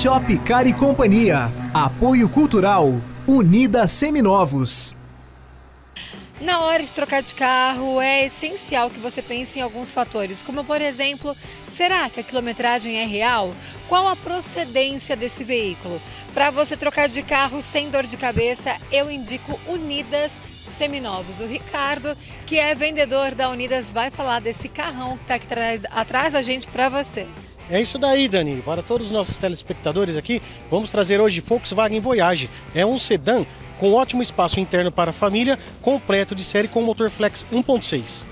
Shop Car e Companhia. Apoio Cultural. Unida Seminovos. Na hora de trocar de carro, é essencial que você pense em alguns fatores, como por exemplo, será que a quilometragem é real? Qual a procedência desse veículo? Para você trocar de carro sem dor de cabeça, eu indico Unidas Seminovos. O Ricardo, que é vendedor da Unidas, vai falar desse carrão que está aqui atrás, atrás da gente para você. É isso daí, Dani. Para todos os nossos telespectadores aqui, vamos trazer hoje Volkswagen Voyage. É um sedã com ótimo espaço interno para a família, completo de série com motor flex 1.6.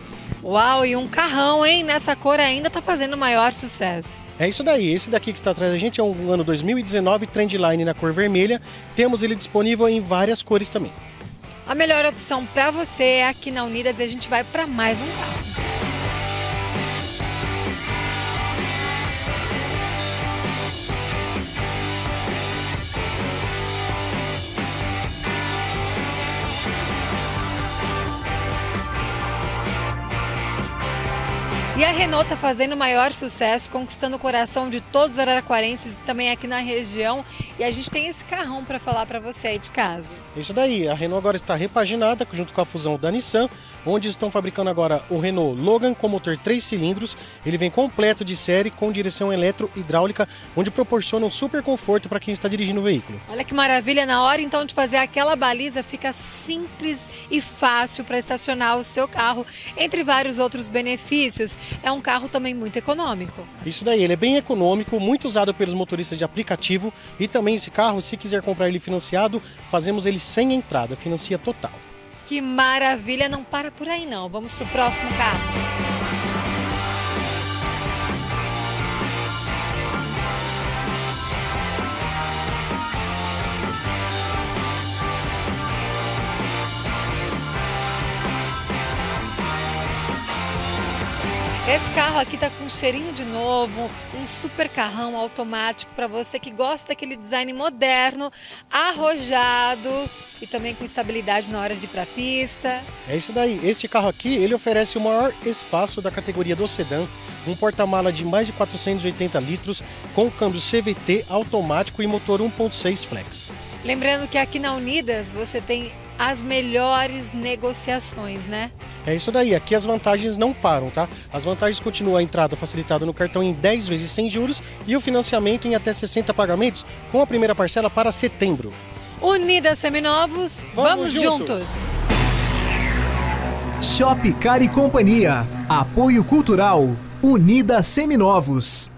Uau, e um carrão, hein? Nessa cor ainda tá fazendo maior sucesso. É isso daí. Esse daqui que está atrás da gente é um ano 2019 Trendline na cor vermelha. Temos ele disponível em várias cores também. A melhor opção para você é aqui na Unidas e a gente vai para mais um carro. E a Renault está fazendo o maior sucesso, conquistando o coração de todos os araraquarenses e também aqui na região. E a gente tem esse carrão para falar para você aí de casa. Isso daí, a Renault agora está repaginada junto com a fusão da Nissan, onde estão fabricando agora o Renault Logan com motor 3 cilindros. Ele vem completo de série com direção eletro-hidráulica, onde proporciona um super conforto para quem está dirigindo o veículo. Olha que maravilha, na hora então de fazer aquela baliza fica simples e fácil para estacionar o seu carro, entre vários outros benefícios é um carro também muito econômico. Isso daí, ele é bem econômico, muito usado pelos motoristas de aplicativo e também esse carro, se quiser comprar ele financiado, fazemos ele sem entrada, financia total. Que maravilha, não para por aí não. Vamos para o próximo carro. Esse carro aqui tá com um cheirinho de novo, um super carrão automático para você que gosta daquele design moderno, arrojado e também com estabilidade na hora de ir para a pista. É isso daí. Este carro aqui, ele oferece o maior espaço da categoria do sedã, um porta-mala de mais de 480 litros, com câmbio CVT automático e motor 1.6 flex. Lembrando que aqui na Unidas você tem as melhores negociações, né? É isso daí, aqui as vantagens não param, tá? As vantagens continuam a entrada facilitada no cartão em 10 vezes sem juros e o financiamento em até 60 pagamentos, com a primeira parcela para setembro. Unidas Seminovos, vamos, vamos juntos. juntos! Shop Car e Companhia, apoio cultural, Unidas Seminovos.